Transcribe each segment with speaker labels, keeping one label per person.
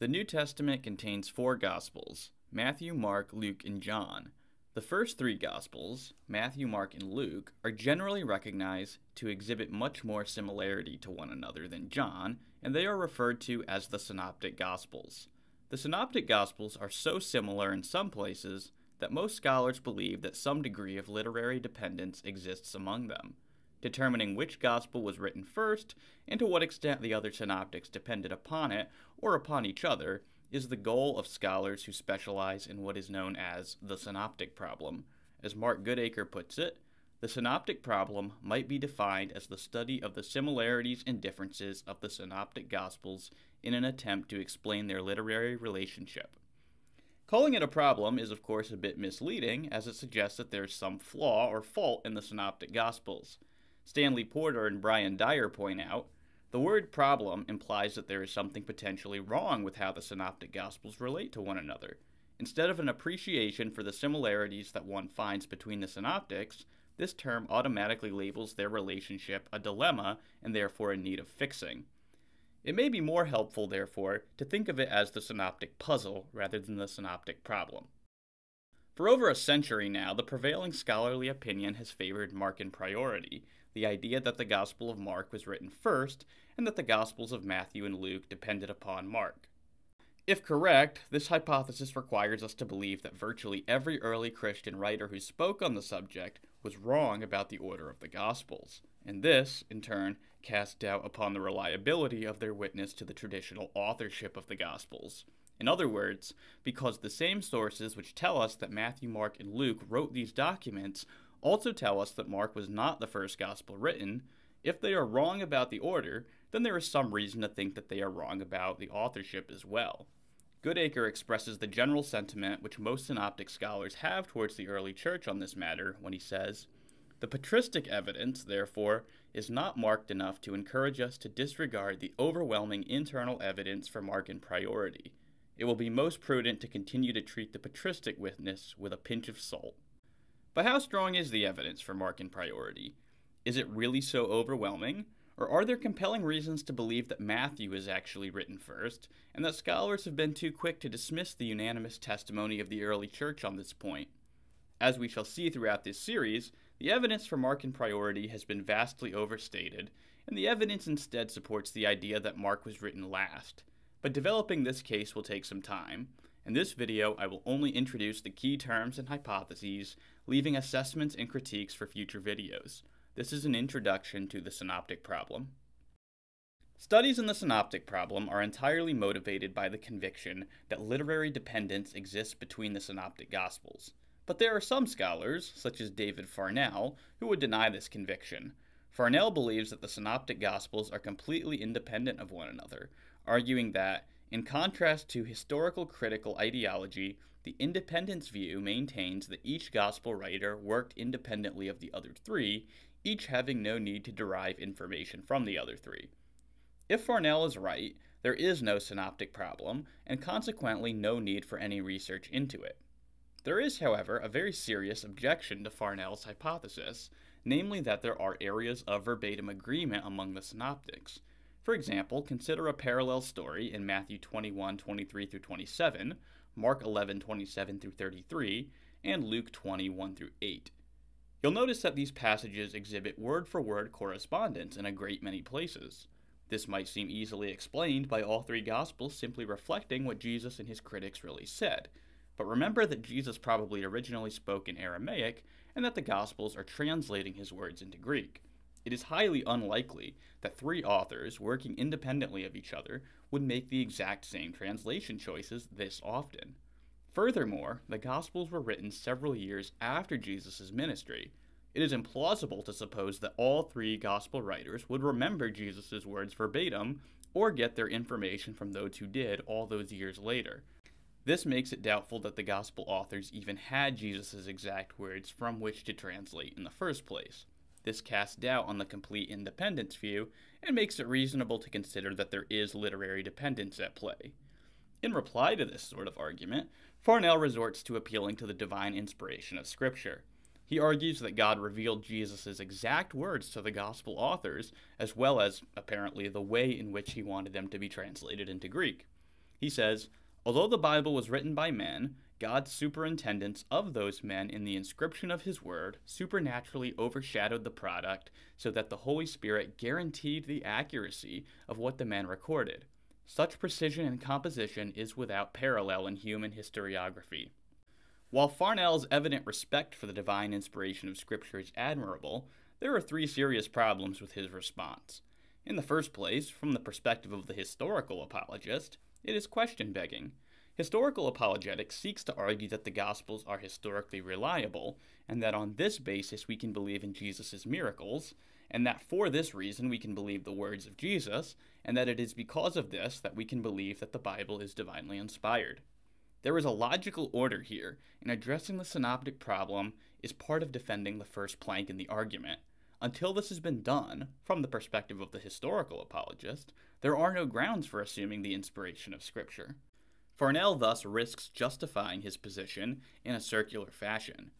Speaker 1: The New Testament contains four Gospels Matthew, Mark, Luke, and John. The first three Gospels, Matthew, Mark, and Luke, are generally recognized to exhibit much more similarity to one another than John, and they are referred to as the Synoptic Gospels. The Synoptic Gospels are so similar in some places that most scholars believe that some degree of literary dependence exists among them. Determining which gospel was written first and to what extent the other synoptics depended upon it or upon each other is the goal of scholars who specialize in what is known as the synoptic problem. As Mark Goodacre puts it, the synoptic problem might be defined as the study of the similarities and differences of the synoptic gospels in an attempt to explain their literary relationship. Calling it a problem is, of course, a bit misleading, as it suggests that there is some flaw or fault in the synoptic gospels. Stanley Porter and Bryan Dyer point out the word problem implies that there is something potentially wrong with how the synoptic gospels relate to one another. Instead of an appreciation for the similarities that one finds between the synoptics, this term automatically labels their relationship a dilemma and therefore in need of fixing. It may be more helpful, therefore, to think of it as the synoptic puzzle rather than the synoptic problem. For over a century now, the prevailing scholarly opinion has favored Markan priority, the idea that the Gospel of Mark was written first, and that the Gospels of Matthew and Luke depended upon Mark. If correct, this hypothesis requires us to believe that virtually every early Christian writer who spoke on the subject was wrong about the order of the Gospels, and this, in turn, casts doubt upon the reliability of their witness to the traditional authorship of the Gospels. In other words, because the same sources which tell us that Matthew, Mark, and Luke wrote these documents also tell us that Mark was not the first gospel written, if they are wrong about the order, then there is some reason to think that they are wrong about the authorship as well. Goodacre expresses the general sentiment which most synoptic scholars have towards the early church on this matter when he says, The patristic evidence, therefore, is not marked enough to encourage us to disregard the overwhelming internal evidence for Markan priority. It will be most prudent to continue to treat the patristic witness with a pinch of salt. But how strong is the evidence for Markan priority? Is it really so overwhelming? Or are there compelling reasons to believe that Matthew is actually written first, and that scholars have been too quick to dismiss the unanimous testimony of the early church on this point? As we shall see throughout this series, the evidence for Markan priority has been vastly overstated, and the evidence instead supports the idea that Mark was written last. But developing this case will take some time. In this video, I will only introduce the key terms and hypotheses leaving assessments and critiques for future videos. This is an introduction to the synoptic problem. Studies in the synoptic problem are entirely motivated by the conviction that literary dependence exists between the synoptic gospels. But there are some scholars, such as David Farnell, who would deny this conviction. Farnell believes that the synoptic gospels are completely independent of one another, arguing that, in contrast to historical critical ideology, the independence view maintains that each gospel writer worked independently of the other three, each having no need to derive information from the other three. If Farnell is right, there is no synoptic problem, and consequently no need for any research into it. There is, however, a very serious objection to Farnell's hypothesis, namely that there are areas of verbatim agreement among the synoptics. For example, consider a parallel story in Matthew 21 23 through 27, Mark 11, 27 through 33, and Luke 20, 1 through 8. You'll notice that these passages exhibit word for word correspondence in a great many places. This might seem easily explained by all three Gospels simply reflecting what Jesus and his critics really said. But remember that Jesus probably originally spoke in Aramaic, and that the Gospels are translating his words into Greek. It is highly unlikely that three authors, working independently of each other, would make the exact same translation choices this often. Furthermore, the Gospels were written several years after Jesus' ministry. It is implausible to suppose that all three Gospel writers would remember Jesus' words verbatim or get their information from those who did all those years later. This makes it doubtful that the Gospel authors even had Jesus' exact words from which to translate in the first place. This casts doubt on the complete independence view and makes it reasonable to consider that there is literary dependence at play. In reply to this sort of argument, Farnell resorts to appealing to the divine inspiration of Scripture. He argues that God revealed Jesus' exact words to the Gospel authors, as well as, apparently, the way in which he wanted them to be translated into Greek. He says, Although the Bible was written by men, God's superintendence of those men in the inscription of His Word supernaturally overshadowed the product so that the Holy Spirit guaranteed the accuracy of what the men recorded. Such precision and composition is without parallel in human historiography. While Farnell's evident respect for the divine inspiration of Scripture is admirable, there are three serious problems with his response. In the first place, from the perspective of the historical apologist, it is question begging. Historical apologetics seeks to argue that the Gospels are historically reliable, and that on this basis we can believe in Jesus' miracles, and that for this reason we can believe the words of Jesus, and that it is because of this that we can believe that the Bible is divinely inspired. There is a logical order here, and addressing the synoptic problem is part of defending the first plank in the argument. Until this has been done, from the perspective of the historical apologist, there are no grounds for assuming the inspiration of Scripture. Farnell thus risks justifying his position in a circular fashion.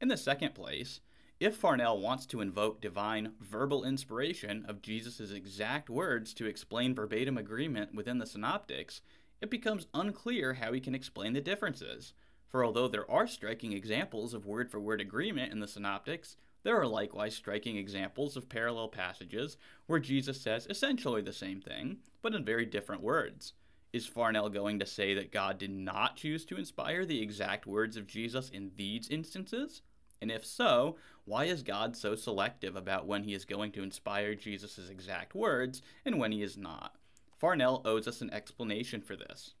Speaker 1: In the second place, if Farnell wants to invoke divine verbal inspiration of Jesus' exact words to explain verbatim agreement within the synoptics, it becomes unclear how he can explain the differences. For although there are striking examples of word for word agreement in the synoptics, there are likewise striking examples of parallel passages where Jesus says essentially the same thing, but in very different words. Is Farnell going to say that God did not choose to inspire the exact words of Jesus in these instances? And if so, why is God so selective about when he is going to inspire Jesus' exact words and when he is not? Farnell owes us an explanation for this.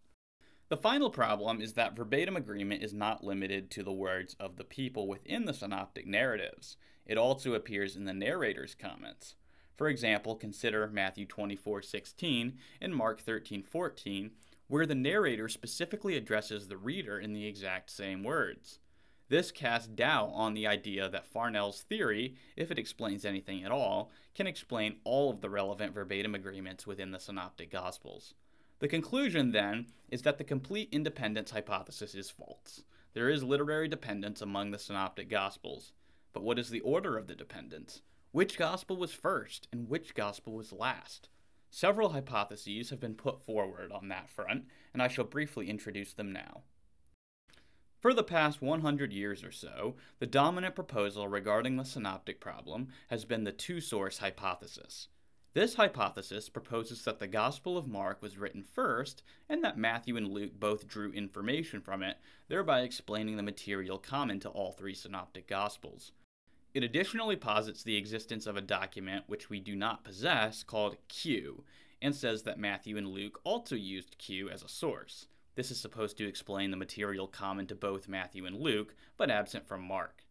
Speaker 1: The final problem is that verbatim agreement is not limited to the words of the people within the synoptic narratives. It also appears in the narrator's comments. For example, consider Matthew 24:16 and Mark 13:14, where the narrator specifically addresses the reader in the exact same words. This casts doubt on the idea that Farnell's theory, if it explains anything at all, can explain all of the relevant verbatim agreements within the Synoptic Gospels. The conclusion, then, is that the complete independence hypothesis is false. There is literary dependence among the Synoptic Gospels. But what is the order of the dependence? Which gospel was first and which gospel was last? Several hypotheses have been put forward on that front, and I shall briefly introduce them now. For the past 100 years or so, the dominant proposal regarding the synoptic problem has been the two source hypothesis. This hypothesis proposes that the Gospel of Mark was written first and that Matthew and Luke both drew information from it, thereby explaining the material common to all three synoptic Gospels. It additionally posits the existence of a document which we do not possess called Q, and says that Matthew and Luke also used Q as a source. This is supposed to explain the material common to both Matthew and Luke, but absent from Mark.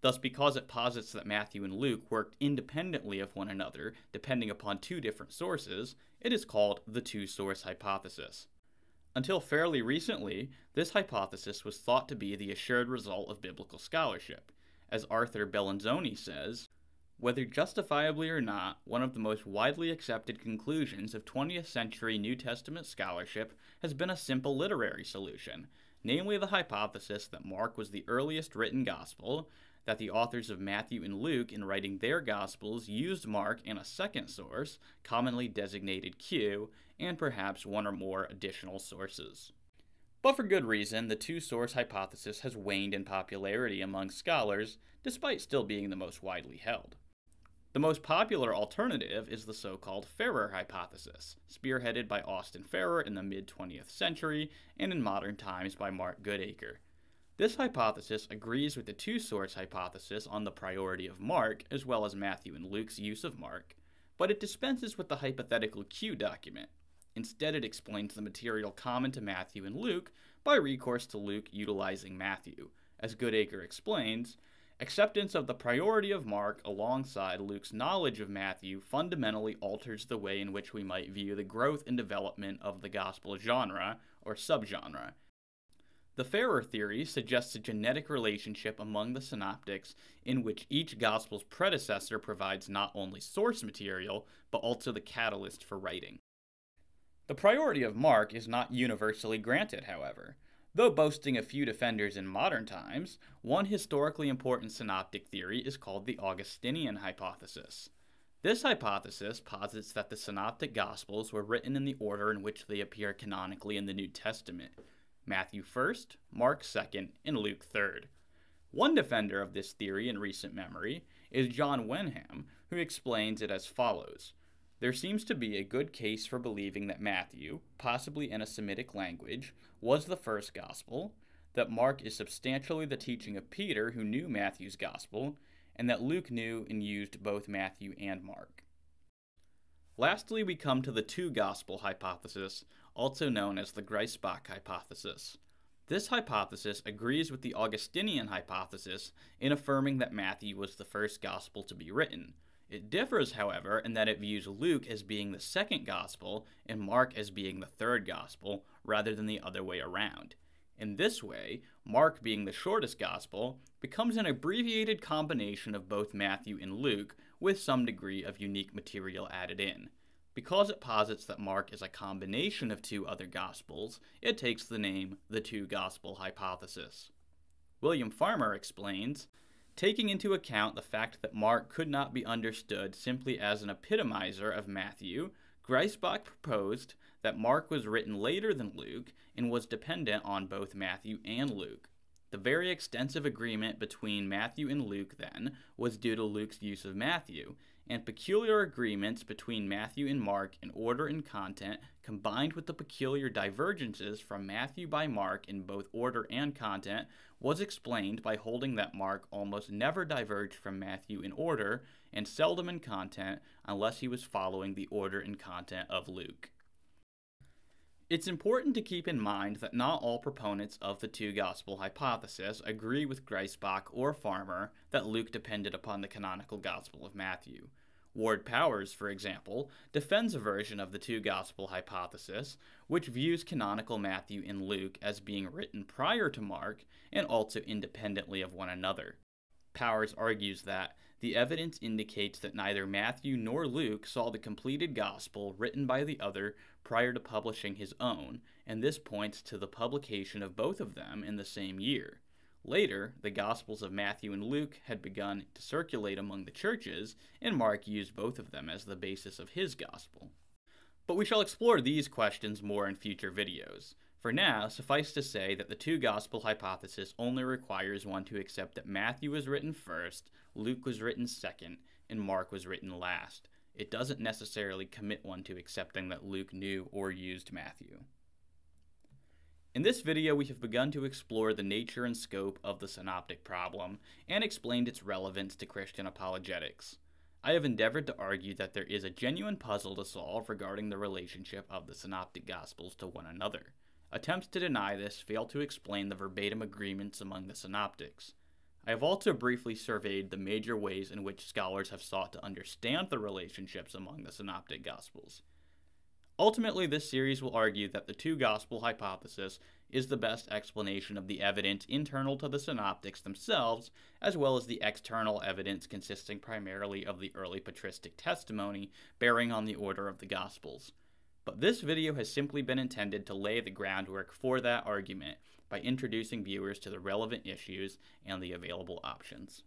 Speaker 1: Thus, because it posits that Matthew and Luke worked independently of one another, depending upon two different sources, it is called the two source hypothesis. Until fairly recently, this hypothesis was thought to be the assured result of biblical scholarship. As Arthur Bellinzoni says, whether justifiably or not, one of the most widely accepted conclusions of 20th century New Testament scholarship has been a simple literary solution, namely the hypothesis that Mark was the earliest written gospel, that the authors of Matthew and Luke, in writing their gospels, used Mark and a second source, commonly designated Q, and perhaps one or more additional sources. But for good reason, the two source hypothesis has waned in popularity among scholars, despite still being the most widely held. The most popular alternative is the so called Farrer hypothesis, spearheaded by Austin Farrer in the mid 20th century and in modern times by Mark Goodacre. This hypothesis agrees with the two source hypothesis on the priority of Mark, as well as Matthew and Luke's use of Mark, but it dispenses with the hypothetical Q document, Instead, it explains the material common to Matthew and Luke by recourse to Luke utilizing Matthew. As Goodacre explains, acceptance of the priority of Mark alongside Luke's knowledge of Matthew fundamentally alters the way in which we might view the growth and development of the gospel genre or subgenre. The Farrer theory suggests a genetic relationship among the synoptics in which each gospel's predecessor provides not only source material, but also the catalyst for writing. The priority of Mark is not universally granted, however. Though boasting a few defenders in modern times, one historically important synoptic theory is called the Augustinian hypothesis. This hypothesis posits that the Synoptic Gospels were written in the order in which they appear canonically in the New Testament Matthew 1st, Mark 2nd, and Luke 3rd. One defender of this theory in recent memory is John Wenham, who explains it as follows There seems to be a good case for believing that Matthew, possibly in a Semitic language, was the first gospel, that Mark is substantially the teaching of Peter, who knew Matthew's gospel, and that Luke knew and used both Matthew and Mark. Lastly, we come to the two gospel hypothesis, also known as the Griesbach hypothesis. This hypothesis agrees with the Augustinian hypothesis in affirming that Matthew was the first gospel to be written. It differs, however, in that it views Luke as being the second gospel and Mark as being the third gospel, rather than the other way around. In this way, Mark, being the shortest gospel, becomes an abbreviated combination of both Matthew and Luke, with some degree of unique material added in. Because it posits that Mark is a combination of two other Gospels, it takes the name the Two Gospel Hypothesis. William Farmer explains Taking into account the fact that Mark could not be understood simply as an epitomizer of Matthew, Griesbach proposed that Mark was written later than Luke and was dependent on both Matthew and Luke. The very extensive agreement between Matthew and Luke, then, was due to Luke's use of Matthew, and peculiar agreements between Matthew and Mark in order and content, combined with the peculiar divergences from Matthew by Mark in both order and content, was explained by holding that Mark almost never diverged from Matthew in order and seldom in content unless he was following the order and content of Luke. It's important to keep in mind that not all proponents of the two gospel hypothesis agree with Griesbach or Farmer that Luke depended upon the canonical gospel of Matthew. Ward Powers, for example, defends a version of the two gospel hypothesis, which views canonical Matthew and Luke as being written prior to Mark and also independently of one another. Powers argues that the evidence indicates that neither Matthew nor Luke saw the completed gospel written by the other prior to publishing his own, and this points to the publication of both of them in the same year. Later, the Gospels of Matthew and Luke had begun to circulate among the churches, and Mark used both of them as the basis of his Gospel. But we shall explore these questions more in future videos. For now, suffice to say that the two Gospel hypothesis only requires one to accept that Matthew was written first, Luke was written second, and Mark was written last, it doesn't necessarily commit one to accepting that Luke knew or used Matthew. In this video, we have begun to explore the nature and scope of the synoptic problem and explained its relevance to Christian apologetics. I have endeavored to argue that there is a genuine puzzle to solve regarding the relationship of the synoptic gospels to one another. Attempts to deny this fail to explain the verbatim agreements among the synoptics. I have also briefly surveyed the major ways in which scholars have sought to understand the relationships among the synoptic gospels. Ultimately, this series will argue that the two gospel hypothesis is the best explanation of the evidence internal to the synoptics themselves, as well as the external evidence consisting primarily of the early patristic testimony bearing on the order of the gospels. But this video has simply been intended to lay the groundwork for that argument by introducing viewers to the relevant issues and the available options.